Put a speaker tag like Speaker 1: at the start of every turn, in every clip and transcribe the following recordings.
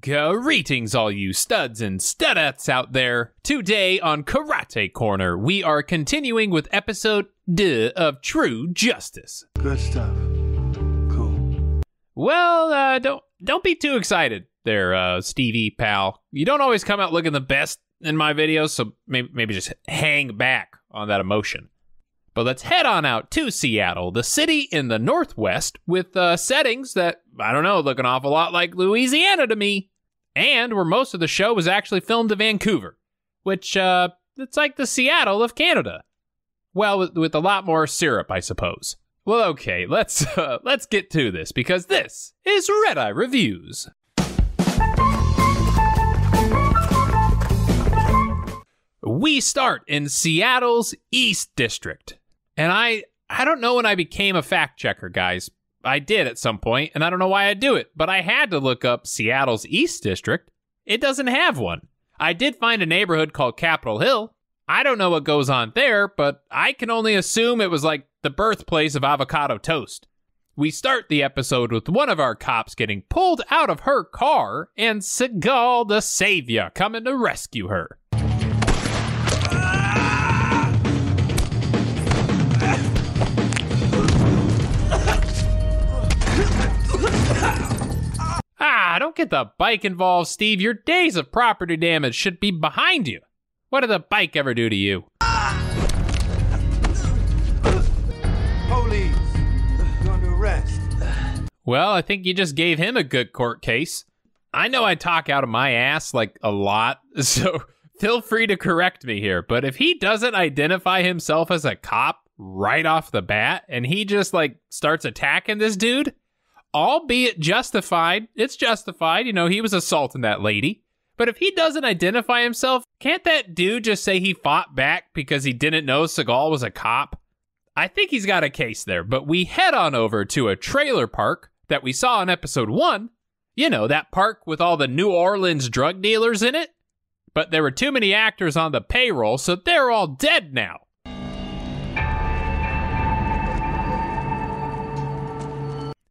Speaker 1: Greetings, all you studs and studettes out there. Today on Karate Korner, we are continuing with episode duh of True Justice.
Speaker 2: Good stuff. Cool.
Speaker 1: Well, uh, don't don't be too excited, there, uh, Stevie pal. You don't always come out looking the best in my videos, so maybe maybe just hang back on that emotion. But let's head on out to Seattle, the city in the Northwest, with uh, settings that, I don't know, look an awful lot like Louisiana to me. And where most of the show was actually filmed in Vancouver, which, uh, it's like the Seattle of Canada. Well, with, with a lot more syrup, I suppose. Well, okay, let's, uh, let's get to this, because this is Red Eye Reviews. We start in Seattle's East District. And I I don't know when I became a fact checker, guys. I did at some point, and I don't know why I do it, but I had to look up Seattle's East District. It doesn't have one. I did find a neighborhood called Capitol Hill. I don't know what goes on there, but I can only assume it was like the birthplace of avocado toast. We start the episode with one of our cops getting pulled out of her car and Seagal the Savior coming to rescue her. Ah, don't get the bike involved, Steve. Your days of property damage should be behind you. What did the bike ever do to you?
Speaker 2: Police. You're under arrest.
Speaker 1: Well, I think you just gave him a good court case. I know I talk out of my ass like a lot, so feel free to correct me here. But if he doesn't identify himself as a cop right off the bat and he just like starts attacking this dude, albeit justified, it's justified. You know, he was assaulting that lady. But if he doesn't identify himself, can't that dude just say he fought back because he didn't know Seagal was a cop? I think he's got a case there, but we head on over to a trailer park that we saw in episode one. You know, that park with all the New Orleans drug dealers in it. But there were too many actors on the payroll, so they're all dead now.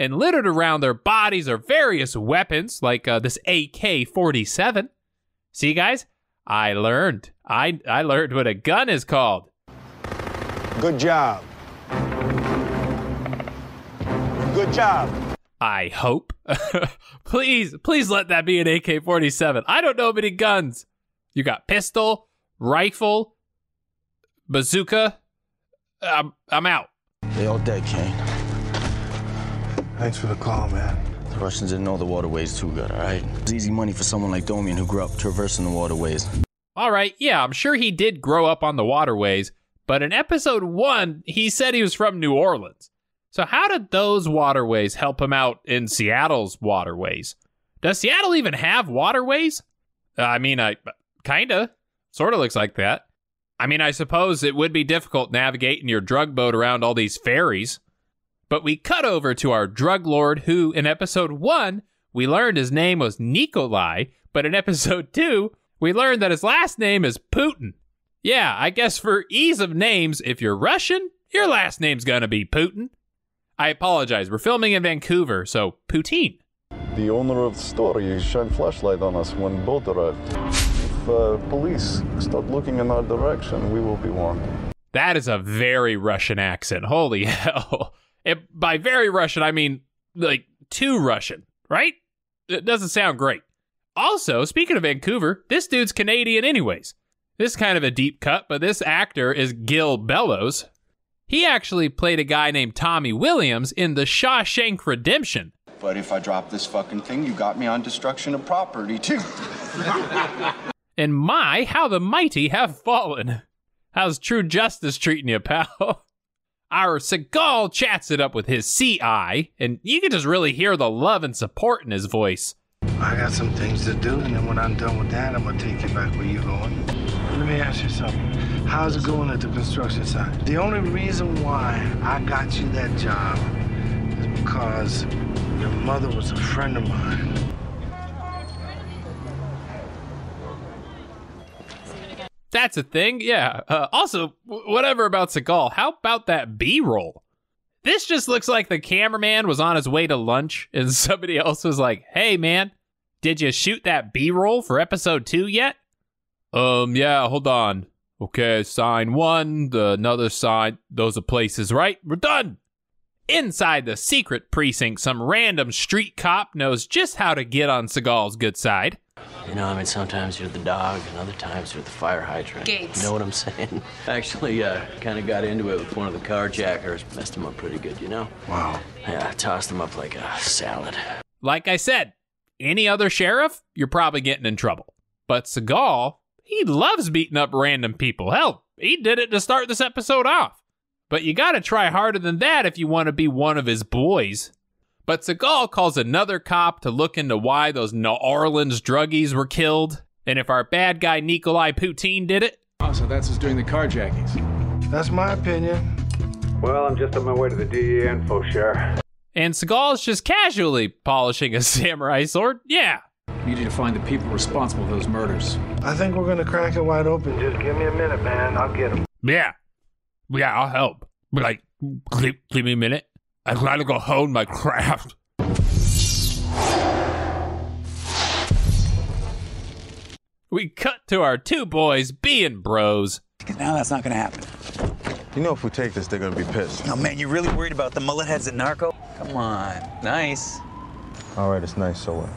Speaker 1: And littered around their bodies are various weapons, like uh, this AK 47. See, guys? I learned. I, I learned what a gun is called.
Speaker 2: Good job. Good job.
Speaker 1: I hope. please, please let that be an AK 47. I don't know many guns. You got pistol, rifle, bazooka. I'm, I'm out.
Speaker 3: They all dead, Kane.
Speaker 2: Thanks for the call, man.
Speaker 3: The Russians didn't know the waterways too good, all right? It's easy money for someone like Domian who grew up traversing the waterways.
Speaker 1: All right, yeah, I'm sure he did grow up on the waterways, but in episode one, he said he was from New Orleans. So, how did those waterways help him out in Seattle's waterways? Does Seattle even have waterways? Uh, I mean, I kinda, sort of looks like that. I mean, I suppose it would be difficult navigating your drug boat around all these ferries. But we cut over to our drug lord, who in episode one, we learned his name was Nikolai, but in episode two, we learned that his last name is Putin. Yeah, I guess for ease of names, if you're Russian, your last name's gonna be Putin. I apologize, we're filming in Vancouver, so Poutine.
Speaker 4: The owner of the store he shined flashlight on us when boat arrived. If uh, police start looking in our direction, we will be warned.
Speaker 1: That is a very Russian accent. Holy hell. It, by very Russian, I mean like too Russian, right? It doesn't sound great. Also, speaking of Vancouver, this dude's Canadian, anyways. This is kind of a deep cut, but this actor is Gil Bellows. He actually played a guy named Tommy Williams in The Shawshank Redemption.
Speaker 5: But if I drop this fucking thing, you got me on destruction of property too.
Speaker 1: And my, how the mighty have fallen. How's true justice treating you, pal? Our Seagal chats it up with his CI, and you can just really hear the love and support in his voice.
Speaker 2: I got some things to do, and then when I'm done with that, I'm gonna take you back where you're going. Let me ask you something. How's it going at the construction site? The only reason why I got you that job is because your mother was a friend of mine.
Speaker 1: That's a thing, yeah. Uh, also, w- whatever about Seagal, how about that B roll? This just looks like the cameraman was on his way to lunch and somebody else was like, hey man, Did you shoot that B roll for episode two yet? Um, yeah, hold on. Okay, sign one, the another sign. Those are places, right? We're done. Inside the secret precinct, some random street cop knows just how to get on Seagal's good side.
Speaker 6: You know, I mean, sometimes you're the dog, and other times you're the fire hydrant.
Speaker 7: Gates.
Speaker 6: You know what I'm saying? Actually, uh, kind of got into it with one of the carjackers. Messed him up pretty good, you know?
Speaker 2: Wow.
Speaker 6: Yeah, tossed him up like a salad.
Speaker 1: Like I said, any other sheriff, you're probably getting in trouble. But Seagal, he loves beating up random people. Hell, he did it to start this episode off. But you gotta try harder than that if you want to be one of his boys. But Seagal calls another cop to look into why those New Orleans druggies were killed, and if our bad guy Nikolai Poutine did it.
Speaker 8: Oh, so that's who's doing the carjackings.
Speaker 2: That's my opinion.
Speaker 9: Well, I'm just on my way to the DEA info share.
Speaker 1: And Seagal's just casually polishing a samurai sword. Yeah.
Speaker 8: Need you to find the people responsible for those murders.
Speaker 2: I think we're gonna crack it wide open. Just give me a minute, man. I'll get him.
Speaker 1: Yeah. Yeah, I'll help. But like, give, give me a minute. I gotta go hone my craft. We cut to our two boys being bros.
Speaker 10: Now that's not gonna happen.
Speaker 4: You know, if we take this, they're gonna be pissed.
Speaker 10: Oh man, you really worried about the mullet heads at Narco? Come on, nice.
Speaker 4: All right, it's nice. So what?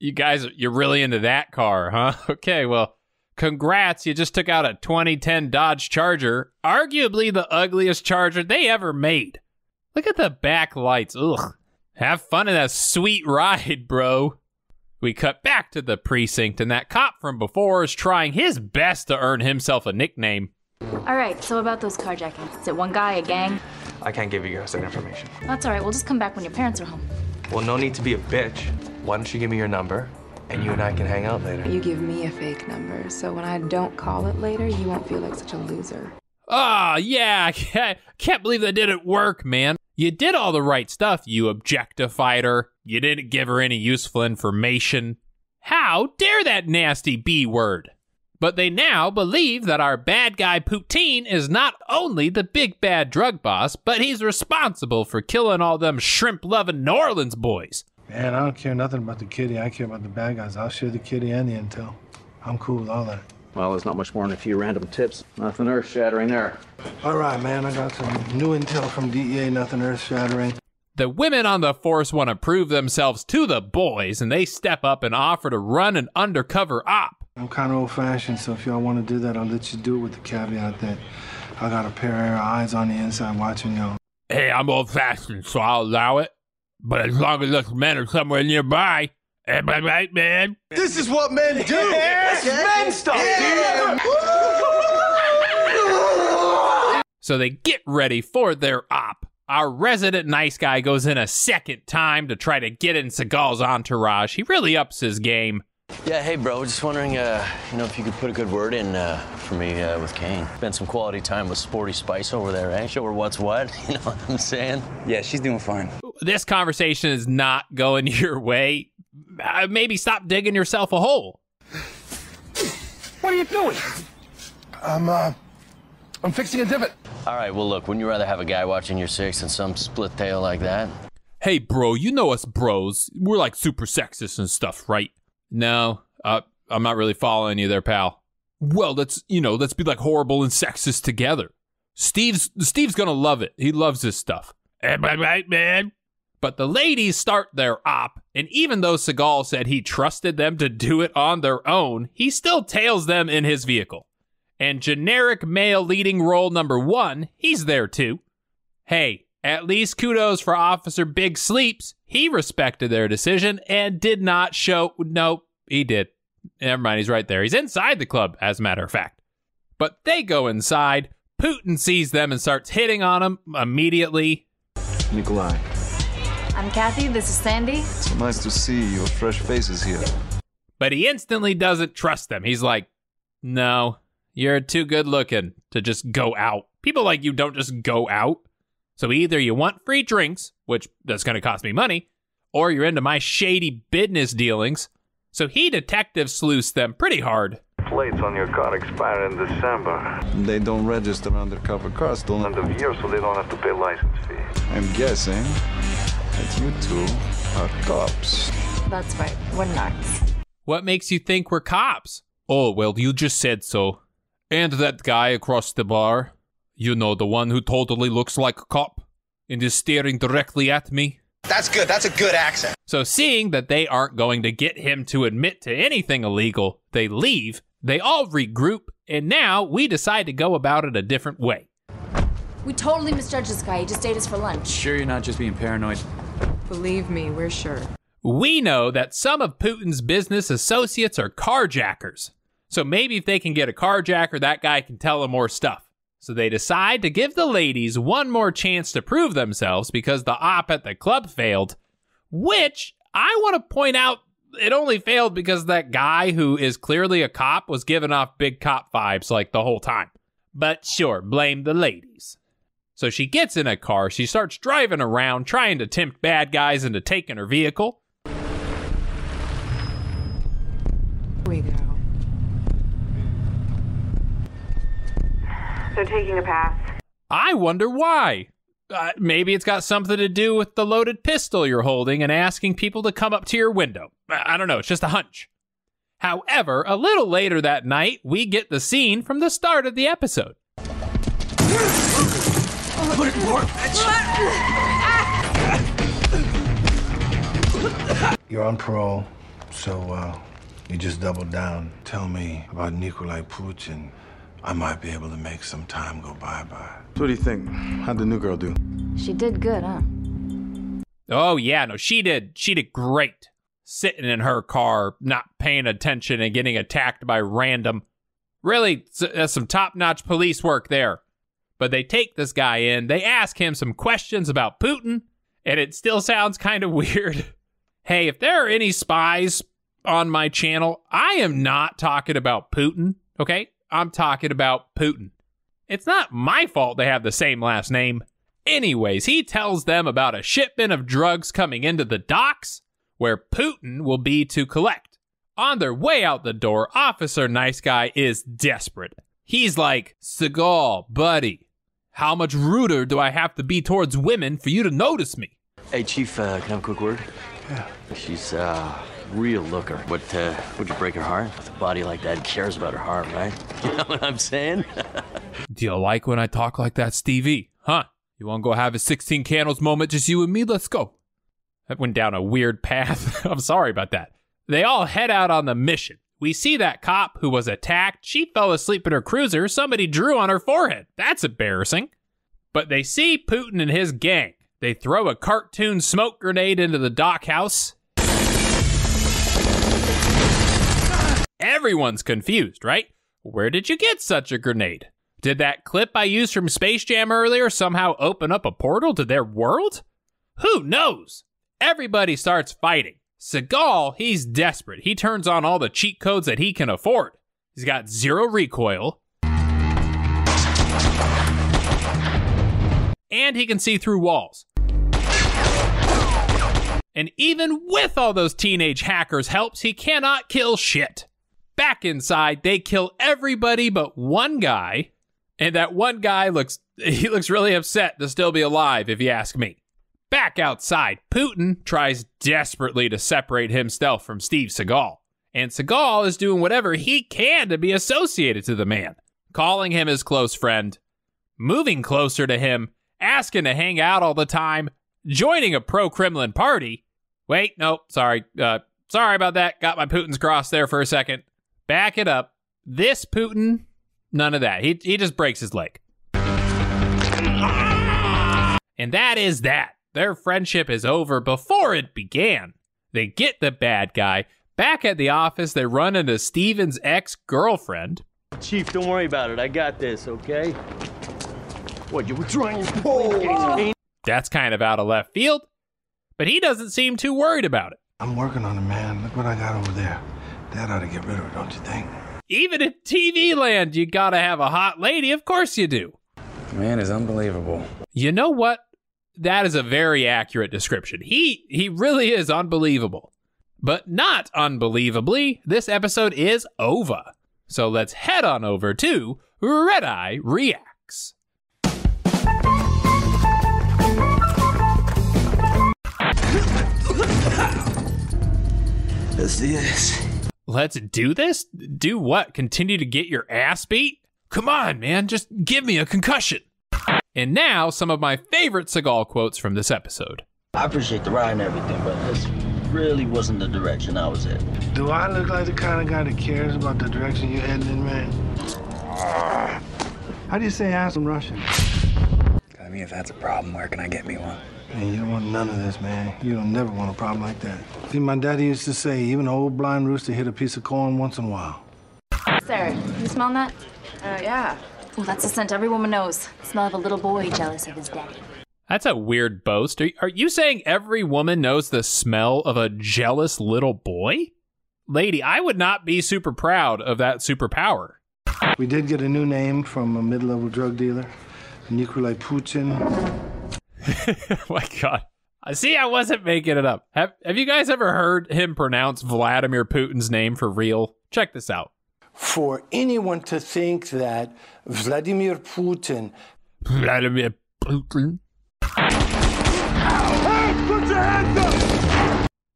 Speaker 1: You guys, you're really into that car, huh? Okay, well, congrats. You just took out a 2010 Dodge Charger, arguably the ugliest Charger they ever made. Look at the back lights. Ugh. Have fun in that sweet ride, bro. We cut back to the precinct, and that cop from before is trying his best to earn himself a nickname.
Speaker 7: All right, so about those carjackings. Is it one guy, a gang?
Speaker 11: I can't give you guys that information.
Speaker 7: That's all right. We'll just come back when your parents are home.
Speaker 11: Well, no need to be a bitch. Why don't you give me your number, and you and I can hang out later?
Speaker 12: You give me a fake number, so when I don't call it later, you won't feel like such a loser.
Speaker 1: Ah, yeah, I can't, can't believe that didn't work, man. You did all the right stuff, you objectified her. You didn't give her any useful information. How dare that nasty B word? But they now believe that our bad guy Poutine is not only the big bad drug boss, but he's responsible for killing all them shrimp loving New Orleans boys.
Speaker 2: Man, I don't care nothing about the kitty. I care about the bad guys. I'll share the kitty and the intel. I'm cool with all that.
Speaker 6: Well, there's not much more than a few random tips. Nothing earth shattering there.
Speaker 2: All right, man. I got some new intel from DEA. Nothing earth shattering.
Speaker 1: The women on the force want to prove themselves to the boys, and they step up and offer to run an undercover op.
Speaker 2: I'm kind of old fashioned, so if y'all want to do that, I'll let you do it with the caveat that I got a pair of eyes on the inside watching y'all.
Speaker 1: Hey, I'm old fashioned, so I'll allow it. But as long as those men are somewhere nearby, am I right, man?
Speaker 5: This is what men do. It's men stuff,
Speaker 1: So they get ready for their op. Our resident nice guy goes in a second time to try to get in Seagal's entourage. He really ups his game.
Speaker 6: Yeah, hey, bro. Just wondering, uh, you know, if you could put a good word in uh, for me uh, with Kane. Spend some quality time with Sporty Spice over there, eh? Show her what's what. You know what I'm saying?
Speaker 10: Yeah, she's doing fine.
Speaker 1: This conversation is not going your way. Uh, maybe stop digging yourself a hole.
Speaker 9: What are you doing?
Speaker 5: I'm, uh, I'm fixing a divot.
Speaker 6: All right, well, look, wouldn't you rather have a guy watching your six than some split tail like that?
Speaker 1: Hey, bro, you know us bros. We're like super sexist and stuff, right? No, uh, I'm not really following you there, pal. Well, let's you know, let's be like horrible and sexist together. Steve's Steve's gonna love it. He loves this stuff. Am I right, man? But the ladies start their op, and even though Seagal said he trusted them to do it on their own, he still tails them in his vehicle. And generic male leading role number one, he's there too. Hey, at least kudos for Officer Big Sleeps. He respected their decision and did not show. Nope, he did. Never mind, he's right there. He's inside the club, as a matter of fact. But they go inside. Putin sees them and starts hitting on them immediately.
Speaker 4: Nikolai,
Speaker 7: I'm Kathy. This is Sandy.
Speaker 4: so nice to see your fresh faces here.
Speaker 1: But he instantly doesn't trust them. He's like, no, you're too good looking to just go out. People like you don't just go out. So either you want free drinks, which that's going to cost me money, or you're into my shady business dealings. So he detective sleuths them pretty hard.
Speaker 9: Plates on your car expire in December.
Speaker 4: They don't register undercover cars till
Speaker 9: End of year, so they don't have to pay license fee.
Speaker 4: I'm guessing that you two are cops.
Speaker 12: That's right. We're nuts.
Speaker 1: What makes you think we're cops? Oh, well, you just said so. And that guy across the bar, you know, the one who totally looks like a cop and is staring directly at me.
Speaker 10: That's good. That's a good accent.
Speaker 1: So, seeing that they aren't going to get him to admit to anything illegal, they leave, they all regroup, and now we decide to go about it a different way.
Speaker 7: We totally misjudged this guy. He just ate us for lunch.
Speaker 8: Sure, you're not just being paranoid.
Speaker 12: Believe me, we're sure.
Speaker 1: We know that some of Putin's business associates are carjackers. So maybe if they can get a carjacker, that guy can tell them more stuff. So they decide to give the ladies one more chance to prove themselves because the op at the club failed, which I want to point out it only failed because that guy who is clearly a cop was giving off big cop vibes like the whole time. But sure, blame the ladies. So she gets in a car, she starts driving around trying to tempt bad guys into taking her vehicle.
Speaker 12: We go.
Speaker 13: They're taking a pass.
Speaker 1: I wonder why. Uh, maybe it's got something to do with the loaded pistol you're holding and asking people to come up to your window. I I don't know, it's just a hunch. However, a little later that night, we get the scene from the start of the episode.
Speaker 10: Put it more,
Speaker 2: You're on parole, so uh, you just double down. Tell me about Nikolai Putin. I might be able to make some time go bye bye.
Speaker 4: What do you think? How'd the new girl do?
Speaker 7: She did good, huh?
Speaker 1: Oh, yeah, no, she did. She did great. Sitting in her car, not paying attention and getting attacked by random. Really, that's some top notch police work there. But they take this guy in, they ask him some questions about Putin, and it still sounds kind of weird. hey, if there are any spies on my channel, I am not talking about Putin, okay? I'm talking about Putin. It's not my fault they have the same last name. Anyways, he tells them about a shipment of drugs coming into the docks where Putin will be to collect. On their way out the door, Officer Nice Guy is desperate. He's like, Seagal, buddy, how much ruder do I have to be towards women for you to notice me?
Speaker 6: Hey, Chief, uh, can I have a quick word?
Speaker 2: Yeah.
Speaker 6: She's uh, real looker. What, uh, would you break her heart? With a body like that, cares about her heart, right? You know what I'm saying?
Speaker 1: Do you like when I talk like that, Stevie? Huh? You want to go have a 16 candles moment, just you and me? Let's go. That went down a weird path. I'm sorry about that. They all head out on the mission. We see that cop who was attacked. She fell asleep in her cruiser. Somebody drew on her forehead. That's embarrassing. But they see Putin and his gang. They throw a cartoon smoke grenade into the dockhouse. Everyone's confused, right? Where did you get such a grenade? Did that clip I used from Space Jam earlier somehow open up a portal to their world? Who knows? Everybody starts fighting. Seagal, he's desperate. He turns on all the cheat codes that he can afford. He's got zero recoil. And he can see through walls. And even with all those teenage hackers' helps, he cannot kill shit. Back inside, they kill everybody but one guy, and that one guy looks he looks really upset to still be alive, if you ask me. Back outside, Putin tries desperately to separate himself from Steve Seagal. And Seagal is doing whatever he can to be associated to the man, calling him his close friend, moving closer to him, asking to hang out all the time, joining a pro Kremlin party. Wait, nope, sorry. Uh, sorry about that. Got my Putin's cross there for a second. Back it up. This Putin, none of that. He, he just breaks his leg. And that is that. Their friendship is over before it began. They get the bad guy. Back at the office, they run into Steven's ex girlfriend.
Speaker 6: Chief, don't worry about it. I got this, okay? What, you were trying to pull?
Speaker 1: That's kind of out of left field, but he doesn't seem too worried about it.
Speaker 2: I'm working on it, man. Look what I got over there. That ought to get rid of it, don't you think?
Speaker 1: Even in TV land, you gotta have a hot lady. Of course you do.
Speaker 8: Man is unbelievable.
Speaker 1: You know what? That is a very accurate description. He he really is unbelievable. But not unbelievably, this episode is over. So let's head on over to Red Eye Reacts.
Speaker 3: Let's do this.
Speaker 1: Let's do this? Do what? Continue to get your ass beat? Come on, man, just give me a concussion. And now, some of my favorite Seagal quotes from this episode.
Speaker 3: I appreciate the ride and everything, but this really wasn't the direction I was in.
Speaker 2: Do I look like the kind of guy that cares about the direction you're heading in, man? How do you say ass in Russian?
Speaker 8: I mean, if that's a problem, where can I get me one?
Speaker 2: Man, you don't want none of this, man. You don't never want a problem like that. See, my daddy used to say, even an old blind rooster hit a piece of corn once in a while.
Speaker 7: Sarah, you smell that?
Speaker 12: Uh, yeah.
Speaker 7: Oh, that's a scent every woman knows. The smell of a little boy jealous of his daddy.
Speaker 1: That's a weird boast. Are, are you saying every woman knows the smell of a jealous little boy? Lady, I would not be super proud of that superpower.
Speaker 2: We did get a new name from a mid-level drug dealer, Nikolai Putin.
Speaker 1: oh my god. I see I wasn't making it up. Have have you guys ever heard him pronounce Vladimir Putin's name for real? Check this out.
Speaker 2: For anyone to think that Vladimir Putin
Speaker 1: Vladimir Putin.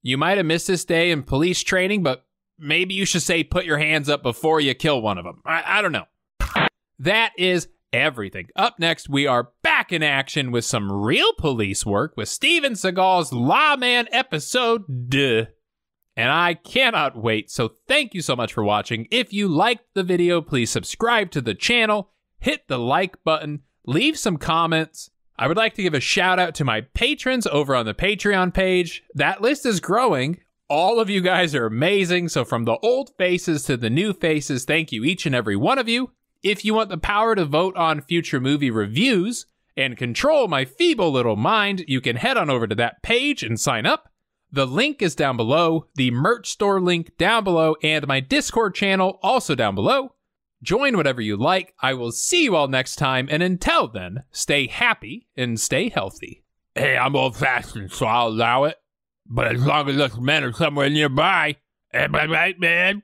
Speaker 1: You might have missed this day in police training, but maybe you should say put your hands up before you kill one of them. I, I don't know. That is everything. Up next, we are back in action with some real police work with Steven Seagal's Lawman episode Duh. And I cannot wait, so thank you so much for watching. If you liked the video, please subscribe to the channel, hit the like button, leave some comments. I would like to give a shout out to my patrons over on the Patreon page. That list is growing. All of you guys are amazing. So, from the old faces to the new faces, thank you, each and every one of you. If you want the power to vote on future movie reviews and control my feeble little mind, you can head on over to that page and sign up. The link is down below, the merch store link down below, and my Discord channel also down below. Join whatever you like. I will see you all next time, and until then, stay happy and stay healthy. Hey, I'm old fashioned, so I'll allow it. But as long as us men are somewhere nearby, am I right, man?